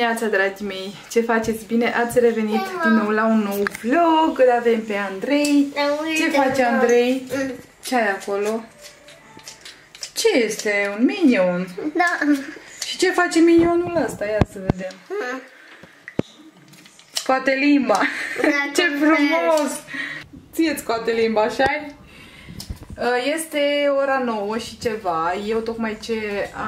Bună dimineața, dragii mei! Ce faceți? Bine ați revenit din nou la un nou vlog. Îl avem pe Andrei. Ce face Andrei? Ce ai acolo? Ce este? Un minion? Da. Și ce face minionul ăsta? Ia să vedem. Scoate limba. Da, Ce cum frumos! Ție scoate limba, așa -i? Este ora 9 și ceva. Eu tocmai ce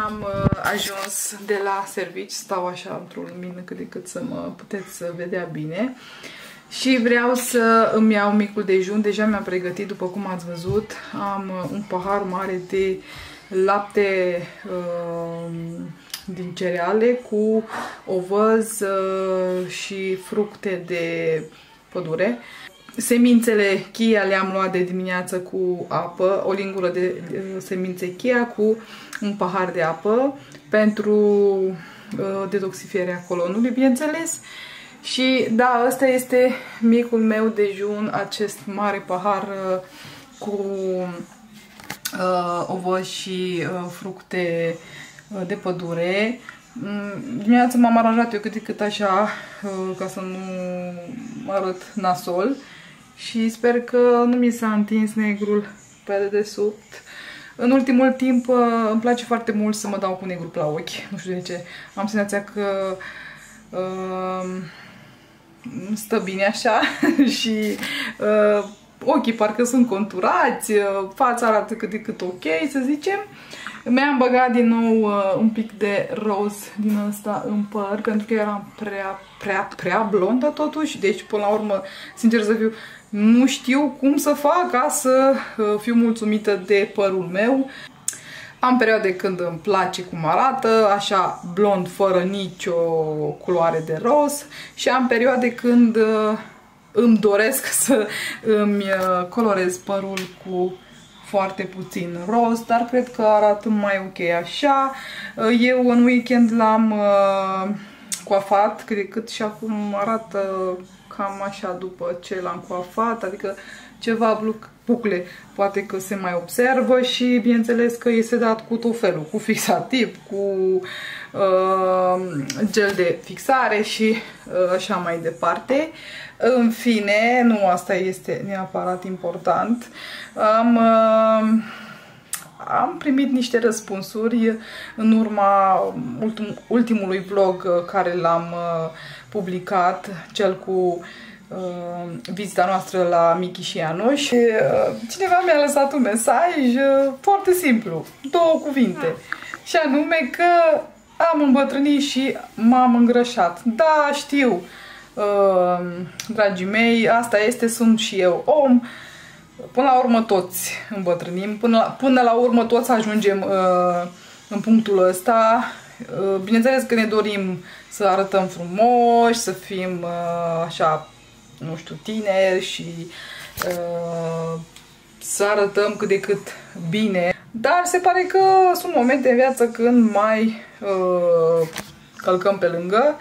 am uh, ajuns de la servici, stau așa într-o lumină cât de cât să mă puteți vedea bine. Și vreau să îmi iau micul dejun. Deja mi-am pregătit, după cum ați văzut. Am uh, un pahar mare de lapte uh, din cereale cu ovăz uh, și fructe de pădure. Semințele chia le-am luat de dimineață cu apă, o lingură de semințe chia cu un pahar de apă pentru uh, detoxifierea colonului, bineînțeles. Și da, ăsta este micul meu dejun, acest mare pahar uh, cu uh, ovă și uh, fructe uh, de pădure. Mm, dimineața m-am aranjat eu cât de cât așa, uh, ca să nu mă arăt nasol și sper că nu mi s-a întins negrul pe dedesubt. În ultimul timp uh, îmi place foarte mult să mă dau cu negru la ochi, nu știu de ce. Am senzația că uh, stă bine așa și uh, ochii parcă sunt conturați, uh, fața arată cât de cât ok, să zicem. Mi-am băgat din nou uh, un pic de roz din ăsta în păr, pentru că eram prea, prea, prea blondă totuși. Deci, până la urmă, sincer să fiu, nu știu cum să fac ca să uh, fiu mulțumită de părul meu. Am perioade când îmi place cum arată, așa blond, fără nicio culoare de roz și am perioade când uh, îmi doresc să îmi uh, colorez părul cu foarte puțin roz, dar cred că arată mai ok așa. Eu în weekend l-am coafat cât de cât și acum arată cam așa după ce l-am coafat, adică ceva bucle poate că se mai observă și bineînțeles că este dat cu tot felul, cu fixativ, cu uh, gel de fixare și uh, așa mai departe. În fine, nu asta este neapărat important, am... Uh, am primit niște răspunsuri în urma ultim, ultimului vlog uh, care l-am uh, publicat, cel cu uh, vizita noastră la Michi și Anu și uh, cineva mi-a lăsat un mesaj uh, foarte simplu, două cuvinte, și anume că am îmbătrânit și m-am îngrășat. Da, știu, uh, dragii mei, asta este, sunt și eu om, până la urmă toți îmbătrânim, până la, până la urmă toți ajungem uh, în punctul ăsta. Uh, bineînțeles că ne dorim să arătăm frumoși, să fim uh, așa, nu știu, tineri și uh, să arătăm cât de cât bine. Dar se pare că sunt momente în viață când mai uh, călcăm pe lângă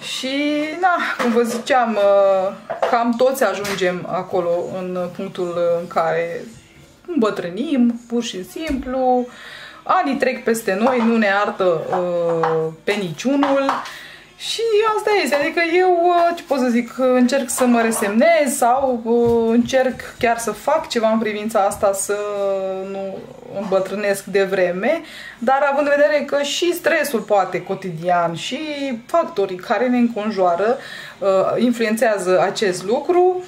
și, na, cum vă ziceam, uh, cam toți ajungem acolo în punctul în care îmbătrânim, pur și simplu, anii trec peste noi, nu ne artă uh, pe niciunul și asta este, adică eu, uh, ce pot să zic, încerc să mă resemnez sau uh, încerc chiar să fac ceva în privința asta, să nu îmbătrânesc de vreme, dar având în vedere că și stresul poate cotidian și factorii care ne înconjoară uh, influențează acest lucru,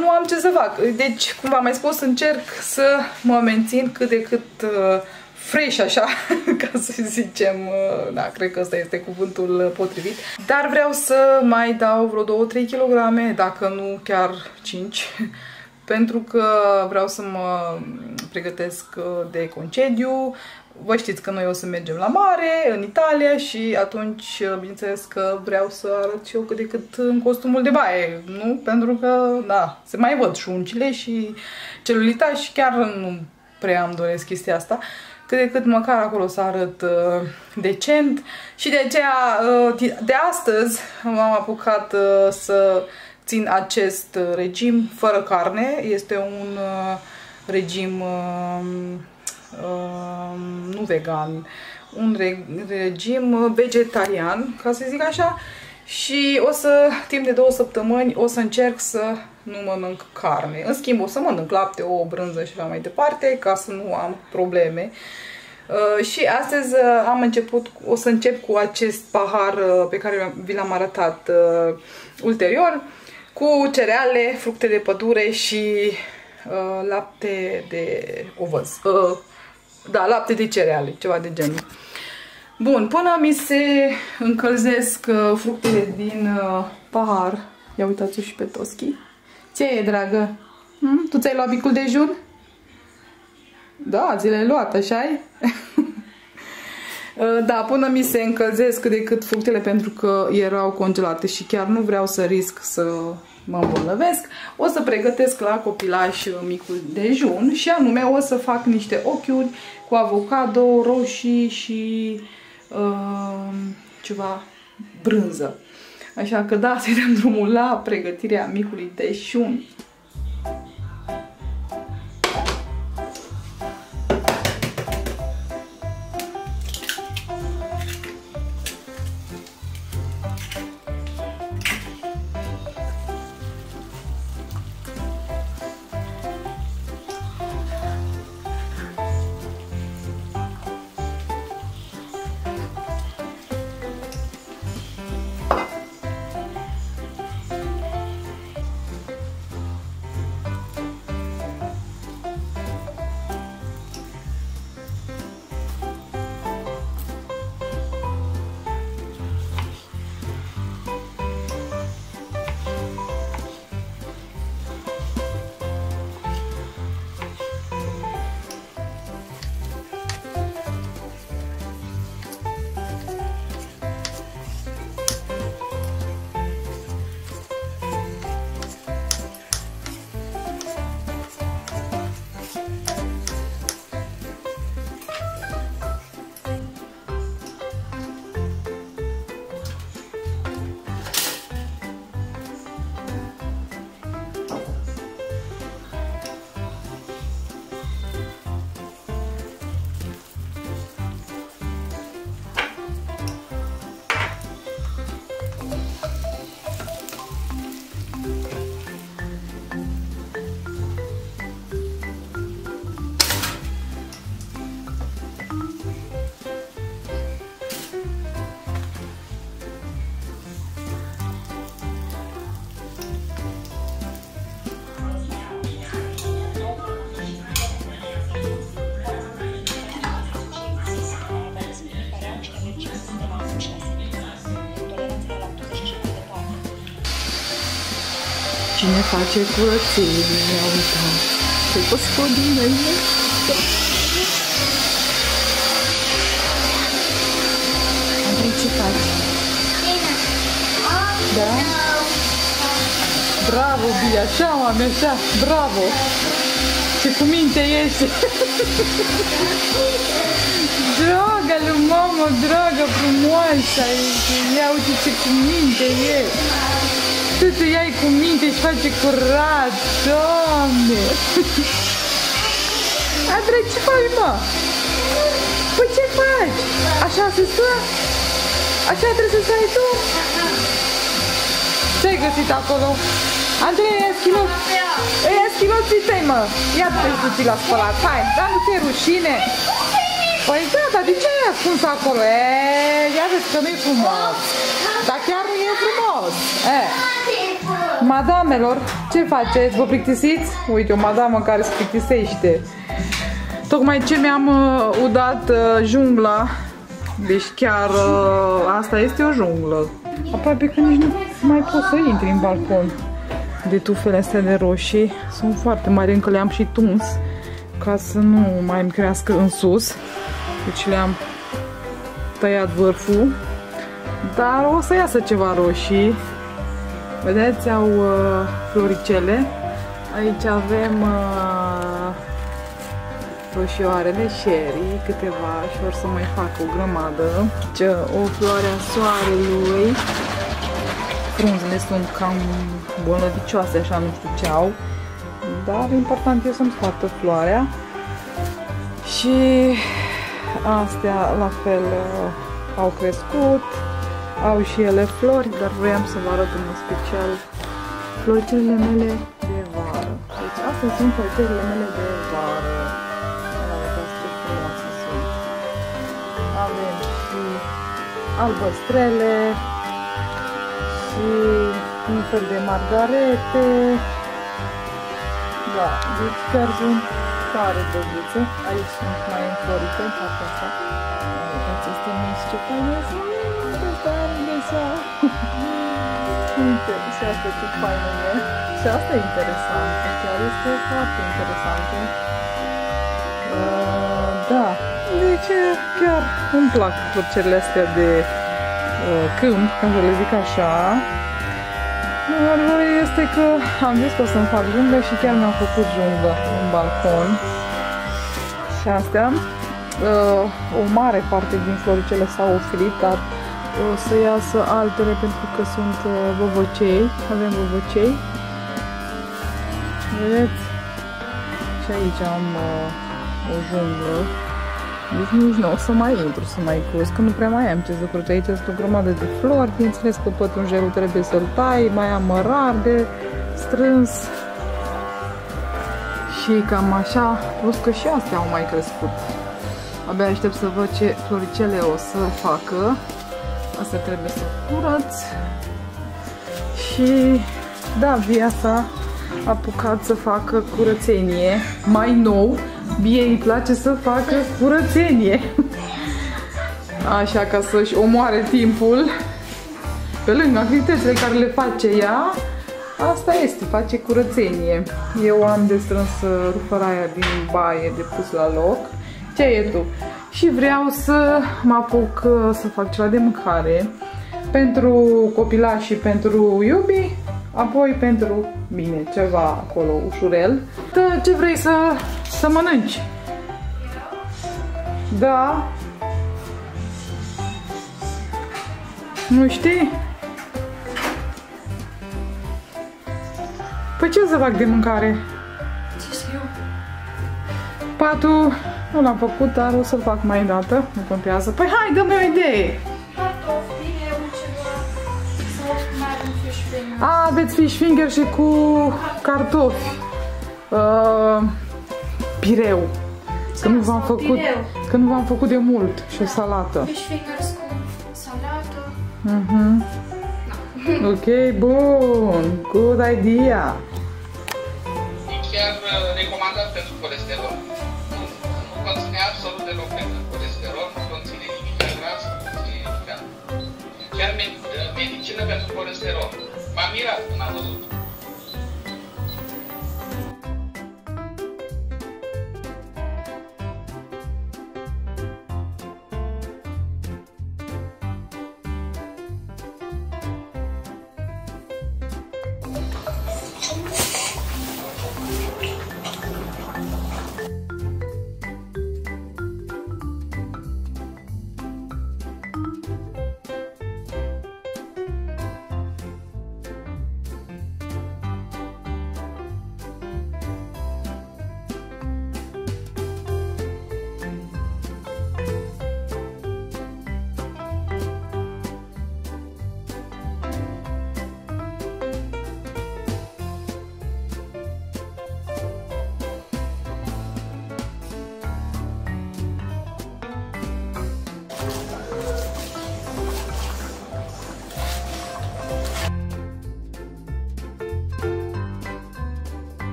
nu am ce să fac. Deci, cum v-am mai spus, încerc să mă mențin cât de cât fresh așa, ca să zicem, uh, da, cred că ăsta este cuvântul potrivit. Dar vreau să mai dau vreo 2-3 kg, dacă nu chiar 5, pentru că vreau să mă pregătesc uh, de concediu. Vă știți că noi o să mergem la mare, în Italia și atunci, uh, bineînțeles că vreau să arăt și eu cât de cât în costumul de baie, nu? Pentru că, da, se mai văd șuncile și celulita și chiar nu prea îmi doresc chestia asta cât de cât măcar acolo să arăt uh, decent. Și de aceea uh, de astăzi m-am apucat uh, să țin acest uh, regim fără carne. Este un uh, regim uh, uh, nu vegan, un regim vegetarian, ca să zic așa, și o să, timp de două săptămâni, o să încerc să nu mănânc carne. În schimb, o să mănânc lapte, o brânză și așa mai departe, ca să nu am probleme. Uh, și astăzi uh, am început, o să încep cu acest pahar uh, pe care vi l-am arătat uh, ulterior, cu cereale, fructe de pădure și uh, lapte de ovăz. Uh, da, lapte de cereale, ceva de genul. Bun, până mi se încălzesc uh, fructele din uh, pahar, ia uitați și pe Toschi. Ce e, dragă? Hm? Tu ți-ai luat bicul dejun? Da, ți l-ai luat, așa -i? Uh, da, până mi se încălzesc cât de cât fructele pentru că erau congelate și chiar nu vreau să risc să mă îmbolnăvesc, o să pregătesc la copilaș micul dejun și anume o să fac niște ochiuri cu avocado, roșii și uh, ceva brânză. Așa că da, să-i dăm drumul la pregătirea micului dejun. Cine face curățenie? Ia uitați. Ce gospodină e? Andrei, ce faci? Da? Bravo, Bia, așa, mami, așa, bravo! Ce cu minte ești! Dragă lui mamă, dragă, frumoasă! Ia uite ce cu minte ești! Tu te iai cu minte și face curat, doamne! Andrei, ce faci, mă? Păi ce faci? Așa se stă? Așa trebuie să stai tu? Ce-ai găsit acolo? Andrei, ia schilot. Ia schiloții tăi, mă. Ia te duci la spălat. Hai, dar nu ți rușine. Păi da, dar de ce ai ascuns acolo? E, ia vezi că nu-i frumos. Dar chiar nu e frumos. E. Madamelor, ce faceți? Vă plictisiți? Uite, o madamă care se plictisește. Tocmai ce mi-am uh, udat uh, jungla. Deci chiar uh, asta este o junglă. Aproape că nici nu mai poți să intri în balcon. De tufele astea de roșii. Sunt foarte mari, încă le-am și tuns. Ca să nu mai îmi crească în sus. Deci le-am tăiat vârful. Dar o să iasă ceva roșii. Vedeți, au uh, floricele. Aici avem uh, roșioarele sherry, câteva și or să mai fac o grămadă. Ce, o floare a soarelui. Frunzele sunt cam bolnăvicioase, așa, nu știu ce au. Dar important e să-mi scoată floarea. Și astea la fel uh, au crescut, au și ele flori, dar voiam să vă arăt în special floricele mele de vară. Deci astea sunt floricele mele de vară. Uitați ce frumoase sunt. Avem și albăstrele și un fel de margarete. Da, deci chiar sunt tare drăguțe. Aici sunt mai înflorite, partea asta. Uitați, este minți ce faine sunt. Uite, și asta ce faină e. Și asta e interesant. Chiar este foarte interesantă. Uh, da, deci chiar îmi plac plăcerile astea de uh, câmp, ca să le zic așa. Adevărul este că am zis că o să-mi fac junglă și chiar mi-am făcut junglă în balcon. Și astea, uh, o mare parte din floricele s-au oferit, dar o să iasă altele pentru că sunt uh, bobocei. Avem bobocei. Vedeți? Și aici am uh, o junglă. Deci nici nu o să mai intru să mai cus, că nu prea mai am ce să curăț. Aici sunt o grămadă de flori, bineînțeles că pătrunjelul trebuie să-l tai, mai am mărar de strâns. Și cam așa, plus că și astea au mai crescut. Abia aștept să văd ce floricele o să facă. Asta trebuie să curăț. Și da, viața a apucat să facă curățenie. Mai nou, Bie îi place să facă curățenie. Așa, ca să-și omoare timpul. Pe lângă activitățile care le face ea, asta este, face curățenie. Eu am de strâns rufăraia din baie de pus la loc. Ce e tu? Și vreau să mă apuc să fac ceva de mâncare pentru copilași și pentru iubi, apoi pentru mine, ceva acolo ușurel. Da, ce vrei să să mănânci. Da. Nu știi? Păi ce să fac de mâncare? Ce știu? Patul nu l-am făcut, dar o să-l fac mai dată. Nu contează. Păi hai, dă-mi o idee. Cartofi, ceva. Sau mai avem fish finger. A, aveți fish finger și cu cartofi. Uh, pireu. Că nu v-am făcut, că nu v-am făcut de mult și o salată. Fish fingers cu salată. Mhm. Ok, bun. Good idea. M-am mirat când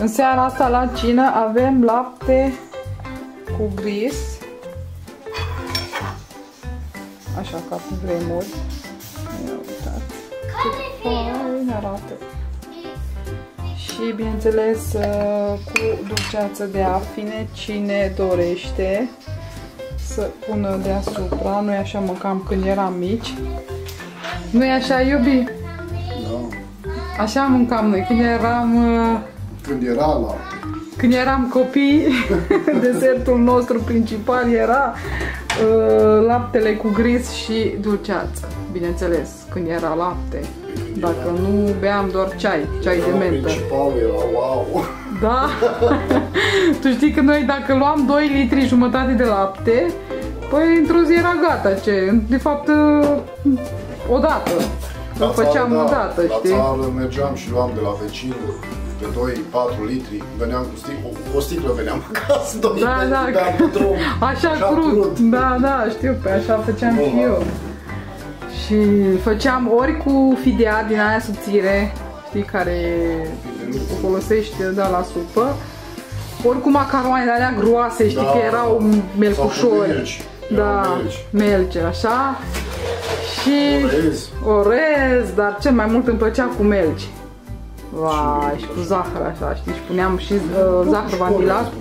În seara asta la cină avem lapte cu gris. Așa ca pe vremuri. Ia uitați. Ce fain arată. Și bineînțeles uh, cu dulceață de afine, cine dorește să pună deasupra. Noi așa mâncam când eram mici. Nu e așa, iubi? Da. Așa mâncam noi când eram uh, Când era lapte. când eram copii, desertul nostru principal era uh, laptele cu gris și dulceață, bineînțeles, când era lapte. Dacă nu beam doar ceai, ceai de mentă. Principal era wow. Da? tu știi că noi dacă luam 2 litri jumătate de lapte, păi într-o zi era gata ce, de fapt uh, odată. O La făceam țară, da, odată, La știi? țară mergeam și luam de la vecin de 2-4 litri. Veneam cu sticlă, o, o sticlă veneam acasă, 2 Da, litri, da, beam pe drum. Așa crud. Da, da, știu, pe așa făceam și Normal. eu. Și făceam ori cu fidea din aia subțire, știi, care o folosești da, la supă, ori cu macaroane de alea groase, știi, Da. că erau Sau cu melcușori. melci. Da, Erau melci. melci, așa. Și Orez. orez, dar cel mai mult îmi plăcea cu melci. Vai, și cu zahăr așa, știi, și puneam și uh, zahăr vanilat.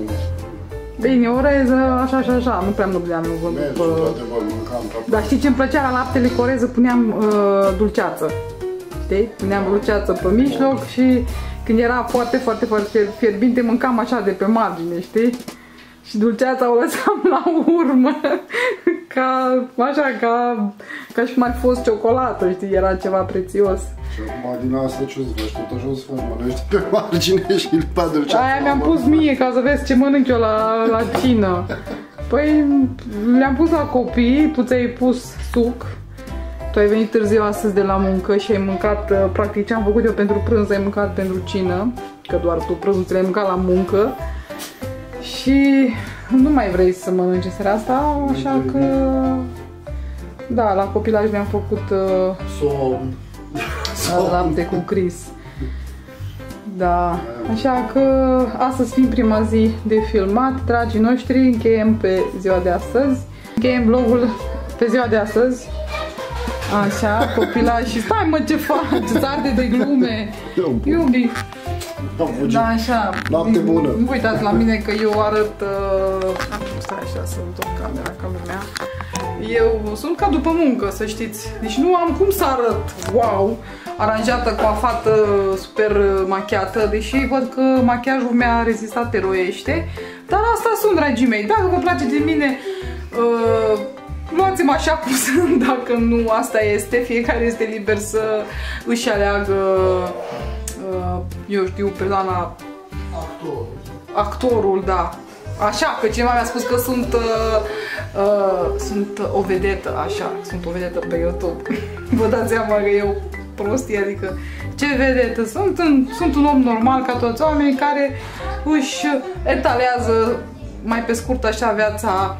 Bine, orez, așa, așa, așa, nu prea mă gândeam nu văd Mergi, după... într-adevăr, mâncam ca Dar știi ce îmi plăcea la laptele cu oreză? Puneam uh, dulceață. Știi? Puneam dulceață pe mijloc și când era foarte, foarte, foarte fierbinte, mâncam așa de pe margine, știi? Și dulceața o lăsam la urmă, ca, așa, ca, ca și cum ar fi fost ciocolată, știi? Era ceva prețios. Și acum din asta ce o să faci? Tot așa o să faci, mănânci pe margine și după aia dulceața Aia la mi-am mână. pus mie ca să vezi ce mănânc eu la, la cină. Păi le-am pus la copii, tu ți-ai pus suc. Tu ai venit târziu astăzi de la muncă și ai mâncat, uh, practic ce am făcut eu pentru prânz, ai mâncat pentru cină, că doar tu prânzul ți l-ai mâncat la muncă. Și nu mai vrei să mănânci în seara asta, așa că... Da, la copilaj mi-am făcut uh, Somn. Somn. lapte cu Chris. Da, așa că astăzi fiind prima zi de filmat, dragii noștri, încheiem pe ziua de astăzi. Încheiem vlogul pe ziua de astăzi. Așa, copilaș și stai mă ce faci, îți arde de glume. Iubi, Am fugit. da, așa. Noapte bună. Nu vă uitați la mine că eu arăt... Uh... Stai așa să întorc camera ca lumea. Eu sunt ca după muncă, să știți. Deci nu am cum să arăt, wow, aranjată, coafată, super machiată, deși văd că machiajul mi-a rezistat eroiește. Dar asta sunt, dragii mei. Dacă vă place de mine, uh, luați-mă așa cum sunt, dacă nu asta este. Fiecare este liber să își aleagă, uh, eu știu, persoana Actor. actorul, da. Așa, că cineva mi-a spus că sunt, uh, uh, sunt o vedetă, așa, sunt o vedetă pe YouTube. Vă dați seama că eu prostie, adică ce vedetă? Sunt un, sunt un om normal ca toți oamenii care își etalează mai pe scurt așa viața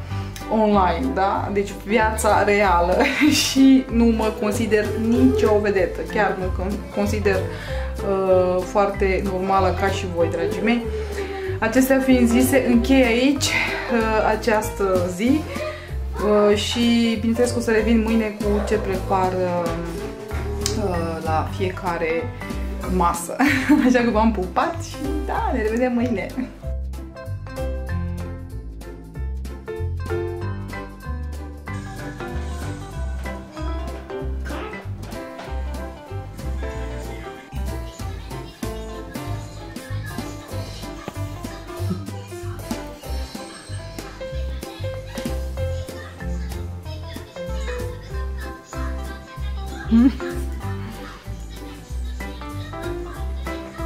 online, da? Deci viața reală și nu mă consider nicio vedetă, chiar mă con- consider uh, foarte normală ca și voi, dragii mei. Acestea fiind zise, închei aici uh, această zi uh, și bineînțeles că o să revin mâine cu ce prepar uh, uh, la fiecare masă. Așa că v-am pupat și da, ne revedem mâine.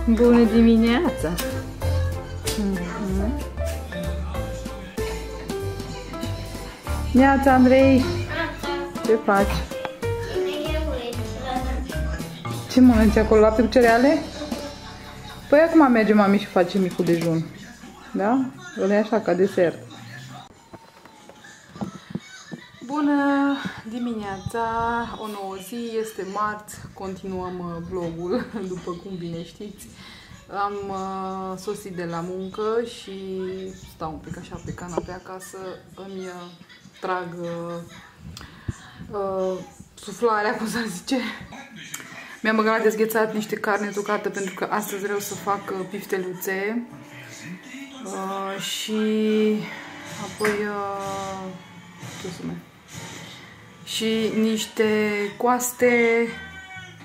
Bună dimineața! Mhm. Neața, Andrei! Ce faci? Ce mănânci acolo? Lapte cu cereale? Păi acum mergem mami și facem micul dejun. Da? Îl e așa, ca desert. Bună dimineața! O nouă zi, este marți, continuăm uh, vlogul, după cum bine știți. Am uh, sosit de la muncă și stau un pic așa pe canapea ca să îmi uh, trag uh, uh, suflarea, cum să zice. Mi-am băgat la dezghețat niște carne tocată pentru că astăzi vreau să fac uh, pifteluțe. Uh, și apoi uh, ce să mai și niște coaste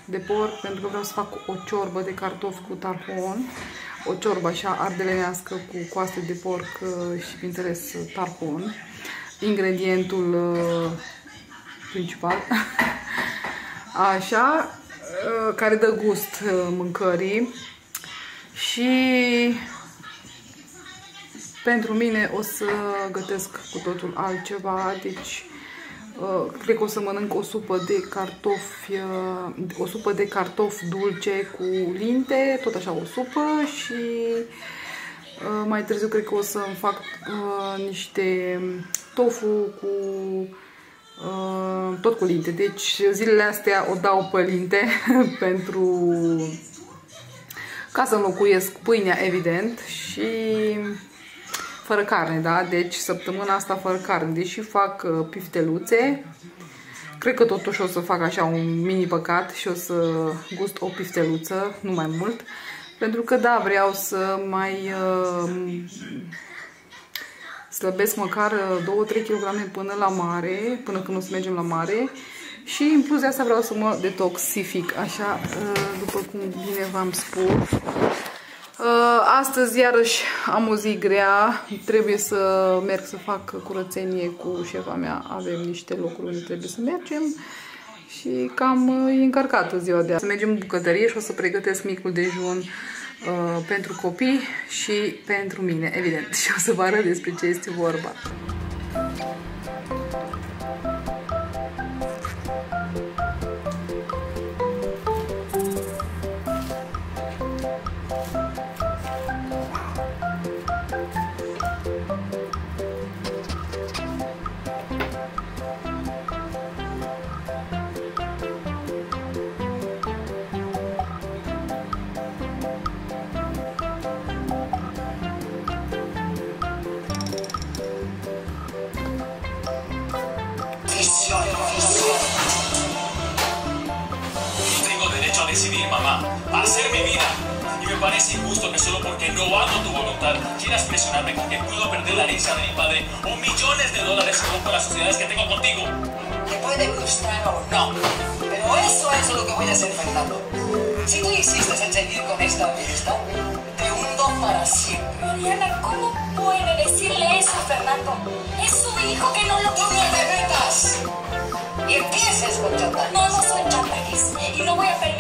de porc pentru că vreau să fac o ciorbă de cartofi cu tarhon. O ciorbă așa ardelenească cu coaste de porc uh, și bineînțeles tarhon. Ingredientul uh, principal. Așa uh, care dă gust mâncării. Și pentru mine o să gătesc cu totul altceva, deci uh, cred că o să mănânc o supă de cartofi, uh, o supă de cartofi dulce cu linte, tot așa o supă și uh, mai târziu cred că o să-mi fac uh, niște tofu cu uh, tot cu linte. Deci zilele astea o dau pe linte pentru ca să înlocuiesc pâinea, evident, și fără carne, da? Deci săptămâna asta fără carne, deși fac uh, pifteluțe, cred că totuși o să fac așa un mini păcat și o să gust o pifteluță, nu mai mult, pentru că da, vreau să mai uh, slăbesc măcar 2-3 uh, kg până la mare, până când o să mergem la mare și în plus de asta vreau să mă detoxific, așa, uh, după cum bine v-am spus. Uh, astăzi iarăși am o zi grea, trebuie să merg să fac curățenie cu șefa mea, avem niște locuri unde trebuie să mergem și cam uh, e încărcată ziua de azi. Să mergem în bucătărie și o să pregătesc micul dejun uh, pentru copii și pentru mine, evident, și o să vă arăt despre ce este vorba. Hacer mi vida. Y me parece injusto que solo porque no hago tu voluntad quieras presionarme con que puedo perder la herencia de mi padre o millones de dólares según con las sociedades que tengo contigo. Te puede gustar o no, pero eso es lo que voy a hacer, Fernando. Si tú insistes en seguir con esta amistad, te hundo para siempre. Mariana, ¿cómo puede decirle eso, Fernando? Es su hijo que no lo ¡Tú no te metas! Y empieces con chantajes. No, no son chantajes. Y no voy a permitir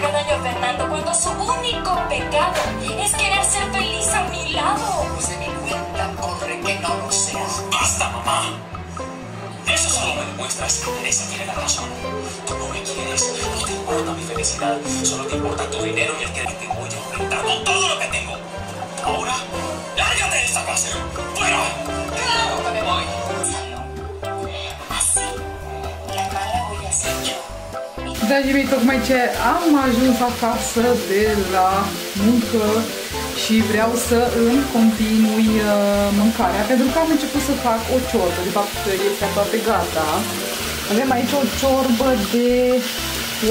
que le haga daño a Fernando cuando su único pecado es querer ser feliz a mi lado. Pues de mi cuenta corre que no lo seas. ¡Basta, mamá! Eso solo me demuestra si Teresa tiene la razón. Tú no me quieres, no te importa mi felicidad, solo te importa tu dinero y el que te voy a enfrentar con todo lo que tengo. Ahora, lárgate de esta casa. ¡Fuera! Dragii mei, tocmai ce am ajuns acasă de la muncă și vreau să îmi continui uh, mâncarea, pentru că am început să fac o ciorbă, de fapt este aproape gata. Avem aici o ciorbă de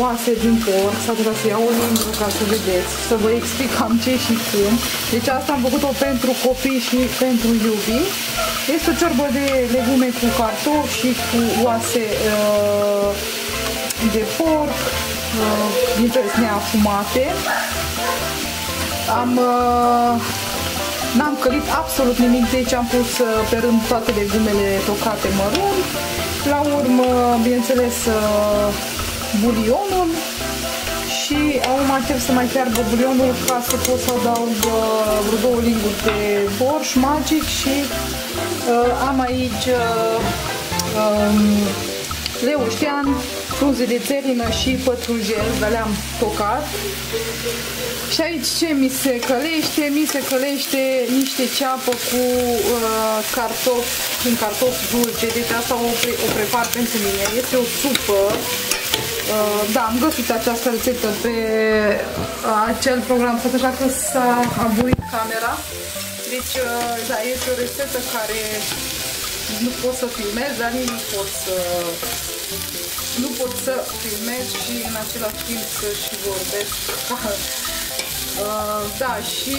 oase din porc, s-a trebuit să iau o lingură ca să vedeți, să vă explic cam ce și cum. Deci asta am făcut-o pentru copii și pentru iubi. Este o ciorbă de legume cu cartofi și cu oase uh, de porc, uh, bineînțeles neafumate. Am, uh, n-am călit absolut nimic, deci am pus uh, pe rând toate legumele tocate mărunt. La urmă, bineînțeles, uh, bulionul și acum aștept să mai fiarbă bulionul ca să pot să adaug uh, vreo două linguri de borș magic și uh, am aici uh, um, leuștean, frunze de țelină și pătrunjel, le-am tocat. Și aici ce mi se călește? Mi se călește niște ceapă cu uh, cartofi, un cartof dulce, deci asta o, pre o prepar pentru mine. Este o supă Uh, da, am găsit această rețetă pe acel program, să așa că s-a aburit camera. Deci, uh, da, este o rețetă care nu pot să filmez, dar nici nu pot să nu pot să filmez și în același timp să și vorbesc. uh, da, și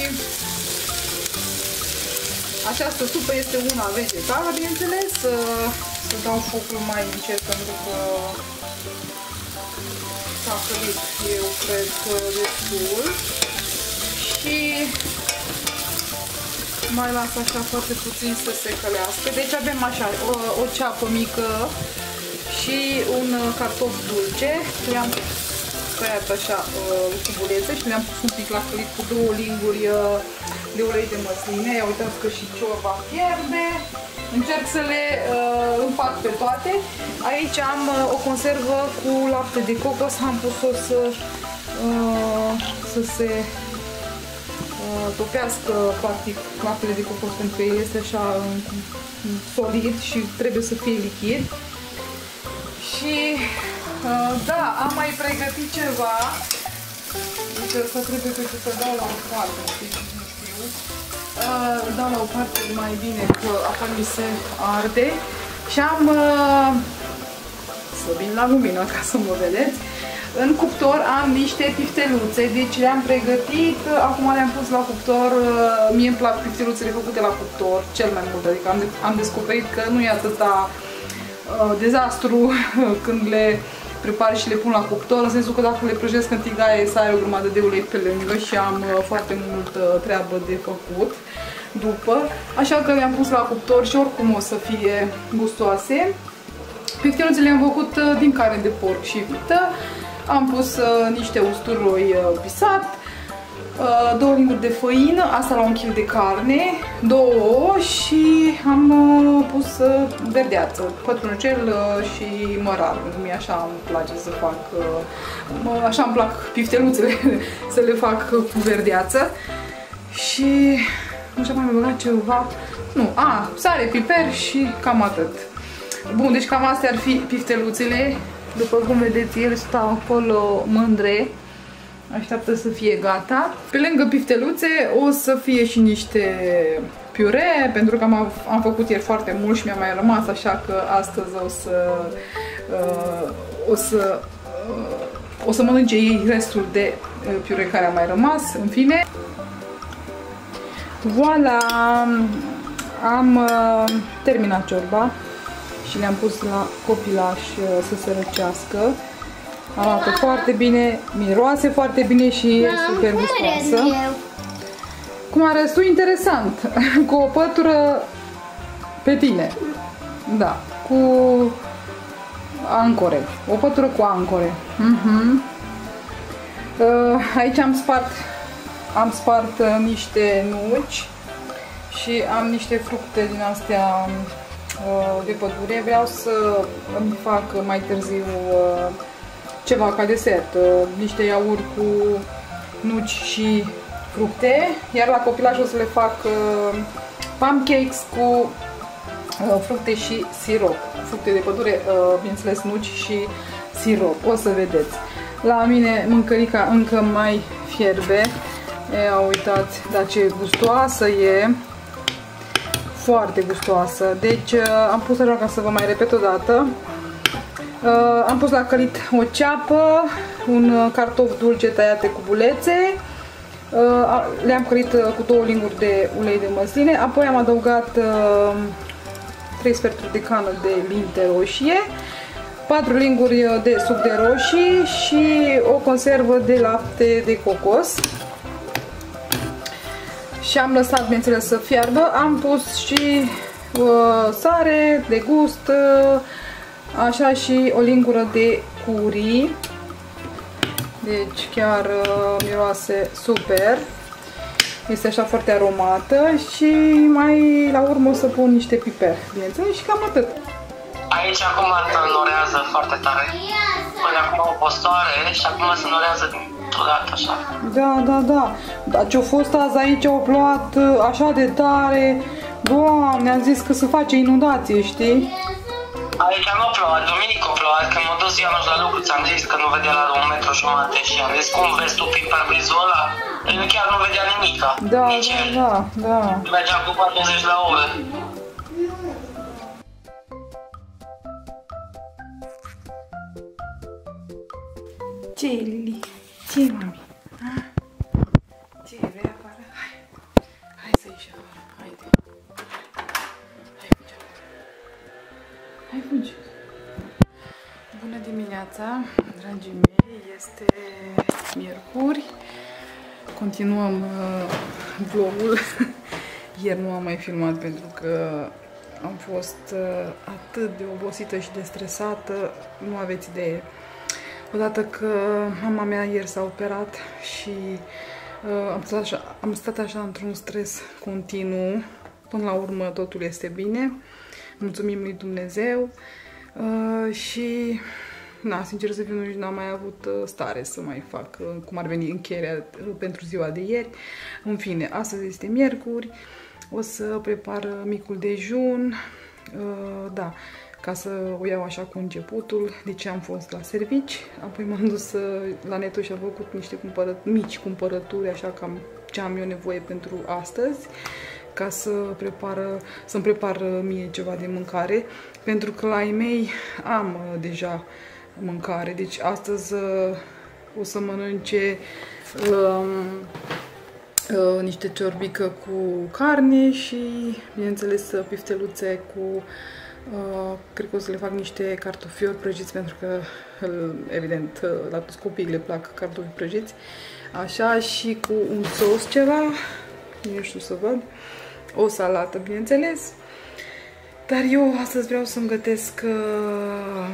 această supă este una vegetală, bineînțeles. Uh, să dau focul mai încet pentru că s-a călit, eu cred că destul. Și mai las așa foarte puțin să se călească. Deci avem așa o, o ceapă mică și un cartof dulce. Le-am tăiat așa uh, cubulețe și le-am pus un pic la călit cu două linguri uh, de ulei de măsline. Ia uitați că și ciorba pierde. Încerc să le uh, împac pe toate. Aici am uh, o conservă cu lapte de cocos. Am pus-o să, uh, să se uh, topească practic laptele de cocos pentru că el este așa uh, solid și trebuie să fie lichid. Și uh, da, am mai pregătit ceva. Deci asta trebuie să dau la o parte, nu știu. Uh, dau la o parte mai bine că apa mi se arde. Și am uh, să vin la lumină ca să mă vedeți. În cuptor am niște pifteluțe, deci le-am pregătit, acum le-am pus la cuptor, mie îmi plac pifteluțele făcute la cuptor, cel mai mult, adică am, de am descoperit că nu e atâta uh, dezastru când le prepar și le pun la cuptor, în sensul că dacă le prăjesc în tigaie să ai o grămadă de ulei pe lângă și am uh, foarte multă treabă de făcut după, așa că le-am pus la cuptor și oricum o să fie gustoase. Pifteluțele le-am făcut uh, din carne de porc și vită, am pus uh, niște usturoi uh, pisat, uh, două linguri de făină, asta la un kg de carne, două ouă și am uh, pus uh, verdeață, pătrunjel uh, și mărar. Mie așa îmi place să fac, uh, așa îmi plac pifteluțele să le fac cu verdeață. Și nu știu, mai băgat ceva, nu, a, sare, piper și cam atât. Bun, deci cam astea ar fi pifteluțele. După cum vedeți, ele stau acolo mândre. Așteaptă să fie gata. Pe lângă pifteluțe o să fie și niște piure, pentru că am, am făcut ieri foarte mult și mi-a mai rămas, așa că astăzi o să uh, o să uh, o să mănânce ei restul de uh, piure care a mai rămas, în fine. Voila! Am uh, terminat ciorba și le-am pus la copilaș uh, să se răcească. Arată foarte bine, miroase foarte bine și e super gustoasă. Cum arăți tu? Interesant. cu o pătură pe tine. Da, cu ancore. O pătură cu ancore. Uh -huh. uh, aici am spart am spart uh, niște nuci și am niște fructe din astea uh, de pădure. Vreau să îmi fac mai târziu uh, ceva ca desert, uh, niște iaurt cu nuci și fructe, iar la copilaj o să le fac uh, pancakes cu uh, fructe și sirop. Fructe de pădure, uh, bineînțeles nuci și sirop, o să vedeți. La mine mâncărica încă mai fierbe. Ia uitați, dar ce gustoasă e. Foarte gustoasă. Deci uh, am pus așa ca să vă mai repet o dată. Uh, am pus la călit o ceapă, un uh, cartof dulce tăiate cu bulețe. Uh, Le-am călit uh, cu două linguri de ulei de măsline. Apoi am adăugat uh, 3 sferturi de cană de linte roșie. 4 linguri uh, de suc de roșii și o conservă de lapte de cocos și am lăsat, bineînțeles, să fiarbă. Am pus și uh, sare de gust, uh, așa și o lingură de curry. Deci chiar uh, miroase super. Este așa foarte aromată și mai la urmă o să pun niște piper, bineînțeles, și cam atât. Aici acum norează foarte tare. Până acum o postoare și acum se norează odată așa. Da, da, da. Dar ce-a fost azi aici, au plouat așa de tare. Doamne, am zis că se face inundație, știi? Aici nu a plouat, duminică a plouat, când m-a dus Ianuș la lucru, ți-am zis că nu vedea la un metru jumate și am zis, cum vezi tu prin parbrizul ăla? El chiar nu vedea nimica, Da, nici da, el. da, da. Mergea cu 40 la oră. Ce e, Lili? Ce e, mami? Dimineața, dragii mei. Este miercuri. Continuăm uh, vlogul. Ieri nu am mai filmat pentru că am fost uh, atât de obosită și de stresată, nu aveți idee. Odată că mama mea ieri s-a operat și uh, am, stat așa, am stat așa într-un stres continuu, până la urmă totul este bine, mulțumim lui Dumnezeu uh, și, na, sincer să fiu, nu n-am mai avut uh, stare să mai fac uh, cum ar veni încheierea uh, pentru ziua de ieri. În fine, astăzi este miercuri, o să prepar uh, micul dejun, uh, da, ca să o iau așa cu începutul, de ce am fost la servici, apoi m-am dus uh, la netul și am făcut niște cumpără, mici cumpărături, așa cam ce am eu nevoie pentru astăzi, ca să prepară, să-mi prepar uh, mie ceva de mâncare, pentru că la ai mei am uh, deja mâncare, deci astăzi uh, o să mănânce um, uh, niște ciorbică cu carne și, bineînțeles, pifteluțe cu Uh, cred că o să le fac niște cartofiori prăjiți pentru că, uh, evident, uh, la toți copiii le plac cartofi prăjiți. Așa și cu un sos ceva, nu știu să văd, o salată, bineînțeles. Dar eu astăzi vreau să-mi gătesc uh,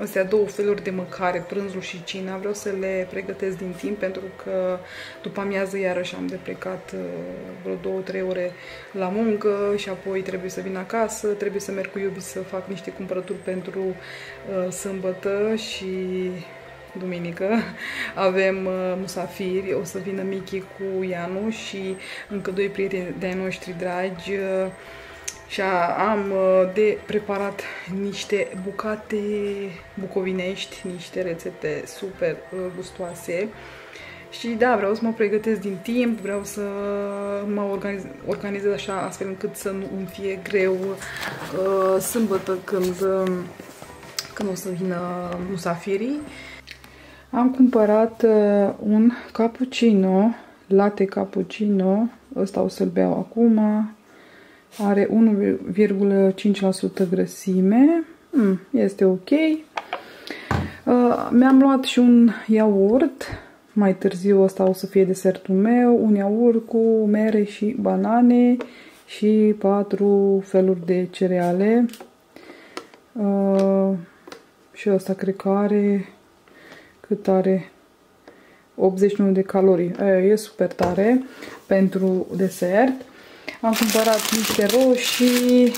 astea două feluri de mâncare, prânzul și cina, vreau să le pregătesc din timp pentru că după amiază iarăși am de plecat uh, vreo două, trei ore la muncă și apoi trebuie să vin acasă, trebuie să merg cu iubi să fac niște cumpărături pentru uh, sâmbătă și duminică. Avem uh, musafiri, o să vină Michi cu Ianu și încă doi prieteni de-ai noștri dragi uh, și am uh, de preparat niște bucate bucovinești, niște rețete super uh, gustoase. Și da, vreau să mă pregătesc din timp, vreau să mă organiz, organizez așa astfel încât să nu îmi fie greu uh, sâmbătă când, uh, când o să vină musafirii. Am cumpărat uh, un cappuccino, latte cappuccino, ăsta o să-l beau acum, are 1,5% grăsime. Mm, este ok. Uh, Mi-am luat și un iaurt. Mai târziu ăsta o să fie desertul meu. Un iaurt cu mere și banane și patru feluri de cereale. Uh, și ăsta cred că are cât are 81 de calorii. Aia e super tare pentru desert. Am cumpărat niște roșii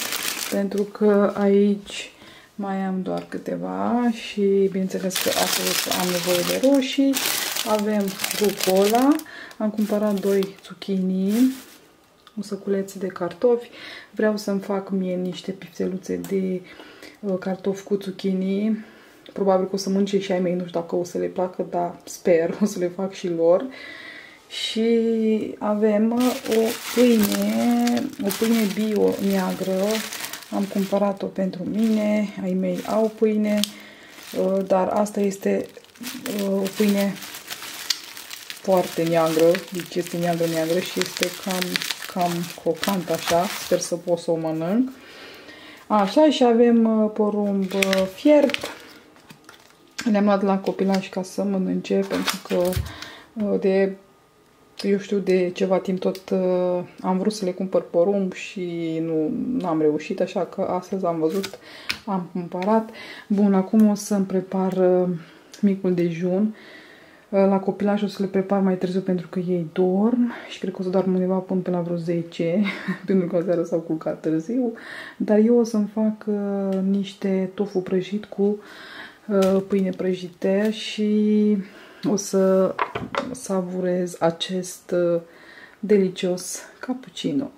pentru că aici mai am doar câteva și bineînțeles că astăzi am nevoie de roșii. Avem rucola, am cumpărat doi zucchini, o săculețe de cartofi. Vreau să-mi fac mie niște pifteluțe de uh, cartofi cu zucchini. Probabil că o să mănânce și ai mei, nu știu dacă o să le placă, dar sper, o să le fac și lor și avem o pâine, o pâine bio neagră. Am cumpărat-o pentru mine, ai mei au pâine, dar asta este o pâine foarte neagră, deci este neagră neagră și este cam, cam crocant așa, sper să pot să o mănânc. Așa și avem porumb fiert, le-am luat la copilaș ca să mănânce pentru că de eu știu, de ceva timp tot uh, am vrut să le cumpăr porumb și nu am reușit, așa că astăzi am văzut, am cumpărat. Bun, acum o să-mi prepar uh, micul dejun. Uh, la copilaj o să le prepar mai târziu pentru că ei dorm și cred că o să doarmă undeva până pe la vreo 10, pentru că seara s-au culcat târziu. Dar eu o să-mi fac uh, niște tofu prăjit cu uh, pâine prăjite și o să savurez acest uh, delicios cappuccino.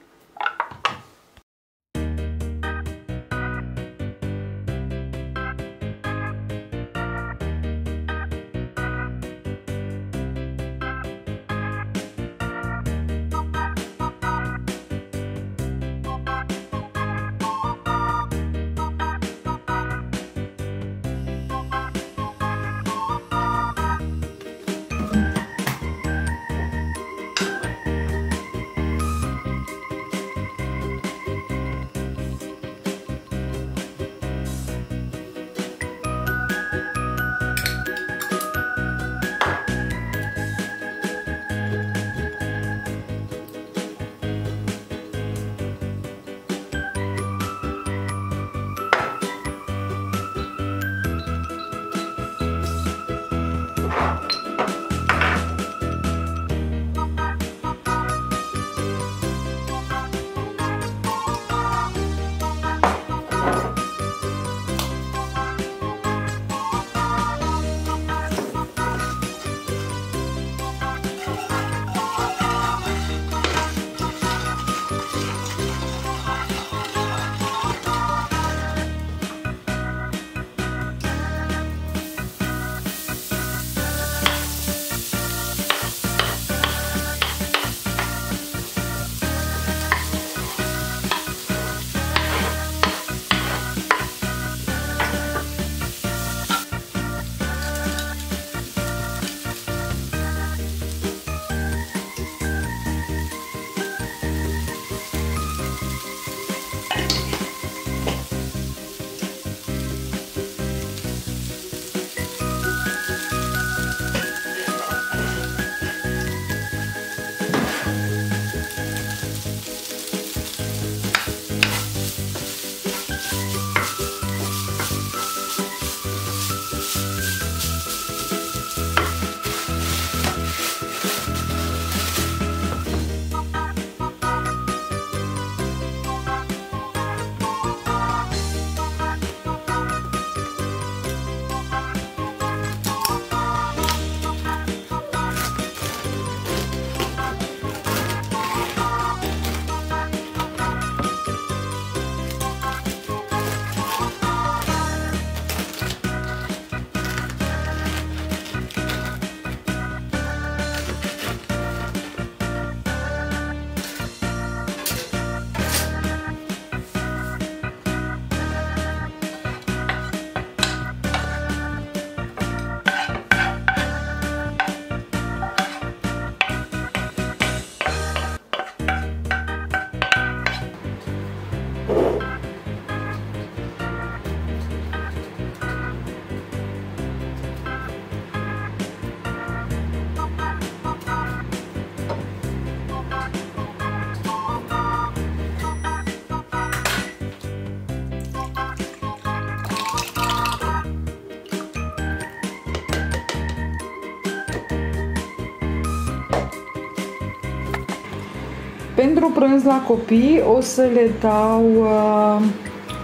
Prânz la copii o să le dau uh,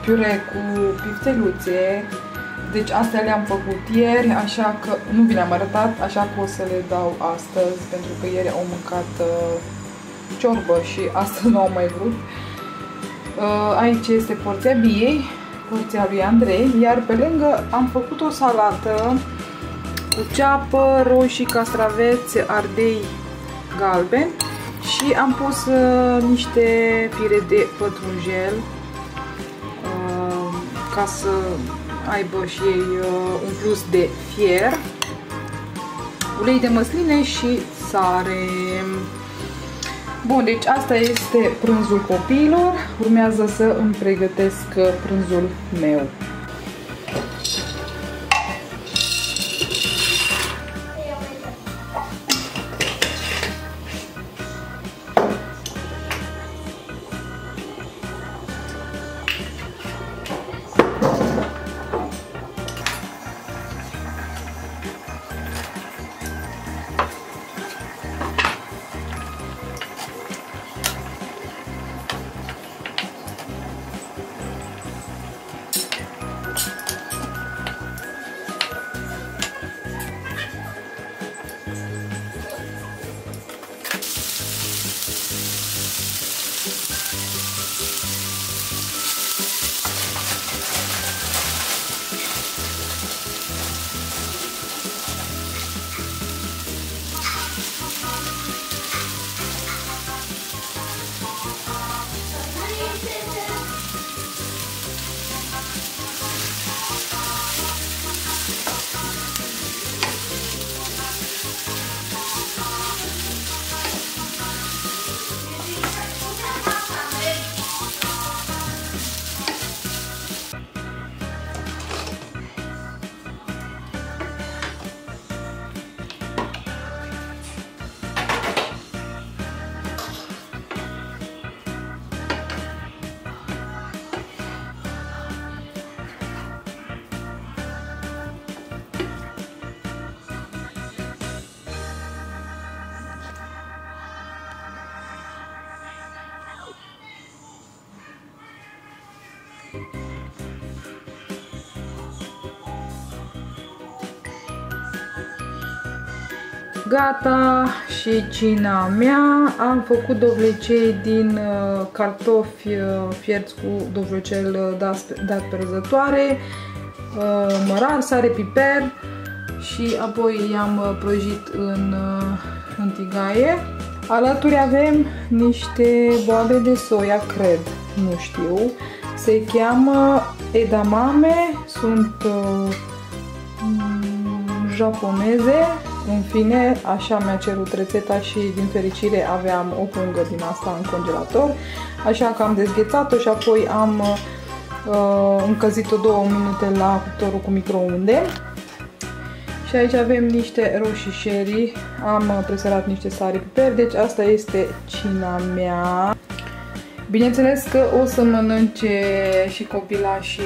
piure cu pifteluțe. Deci astea le-am făcut ieri, așa că nu vi le-am arătat, așa că o să le dau astăzi, pentru că ieri au mâncat uh, ciorbă și astăzi nu au mai vrut. Uh, aici este porția biei, porția lui Andrei, iar pe lângă am făcut o salată cu ceapă, roșii, castraveți, ardei galben și am pus uh, niște fire de pătrunjel uh, ca să aibă și ei uh, un plus de fier, ulei de măsline și sare. Bun, deci asta este prânzul copiilor. Urmează să îmi pregătesc prânzul meu. Gata și cina mea. Am făcut dovlecei din uh, cartofi uh, fierți cu dovlecel uh, dat, dat pe răzătoare, mărar, sare, piper și apoi i-am prăjit în, în tigaie. Alături avem niște boabe de soia, cred, nu știu. Se cheamă edamame, sunt uh, japoneze, în fine, așa mi-a cerut rețeta și din fericire aveam o pungă din asta în congelator, așa că am dezghețat-o și apoi am uh, încălzit-o două minute la cuptorul cu microunde. Și aici avem niște roșii sherry, am presărat niște sare piper, deci asta este cina mea. Bineînțeles că o să mănânce și copila și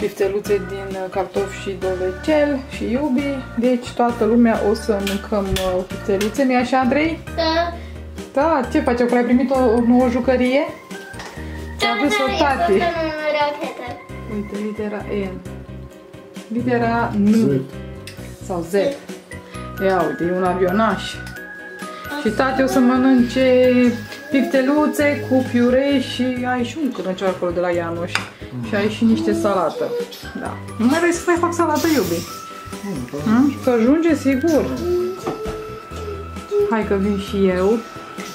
pifteluțe din cartofi și dovecel și iubi. Deci toată lumea o să mâncăm uh, pifteluțe. nu așa, Andrei? Da. Da, ce faci? Acolo ai primit o, o nouă jucărie? Da, adus da, o tati. Uite, litera N. Litera N. Z. Sau Z. Ia uite, e un avionaș. Și tati o să mănânce pifteluțe cu piure și ai și un crâncior acolo de la Ianuș. Și ai și niște salată. Da. Nu mai vrei să mai fac salată, iubi? Hmm? Că ajunge, sigur. Hai că vin și eu.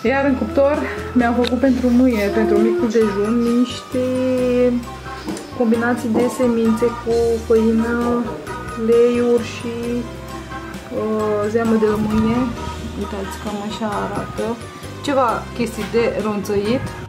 Iar în cuptor mi-am făcut pentru mâine, pentru micul dejun, niște combinații de semințe cu făină, leiuri și uh, zeamă de lămâie. Uitați, cam așa arată. Ceva chestii de ronțăit